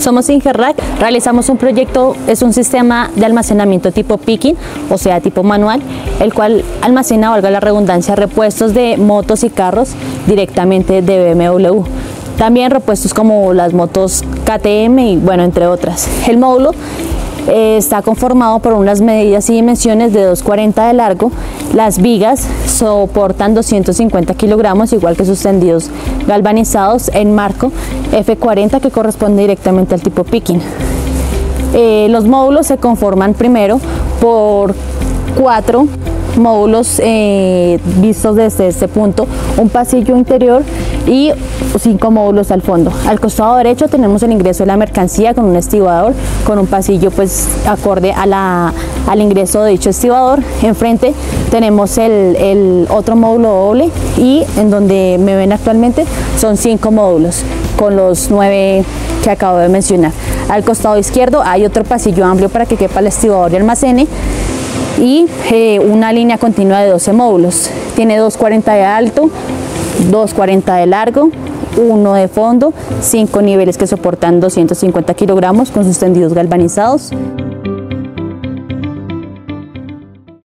Somos Ingerrack, realizamos un proyecto, es un sistema de almacenamiento tipo picking, o sea, tipo manual, el cual almacena, valga la redundancia, repuestos de motos y carros directamente de BMW. También repuestos como las motos KTM y bueno, entre otras. El módulo eh, está conformado por unas medidas y dimensiones de 240 de largo. Las vigas soportan 250 kilogramos, igual que sus tendidos galvanizados en marco F40 que corresponde directamente al tipo picking. Eh, los módulos se conforman primero por cuatro módulos eh, vistos desde este punto, un pasillo interior y cinco módulos al fondo. Al costado derecho tenemos el ingreso de la mercancía con un estibador, con un pasillo pues acorde a la, al ingreso de dicho estibador. Enfrente tenemos el, el otro módulo doble y en donde me ven actualmente son cinco módulos con los nueve que acabo de mencionar. Al costado izquierdo hay otro pasillo amplio para que quepa el estibador y almacene y eh, una línea continua de 12 módulos. Tiene 240 de alto, 240 de largo, uno de fondo, cinco niveles que soportan 250 kilogramos con sus tendidos galvanizados.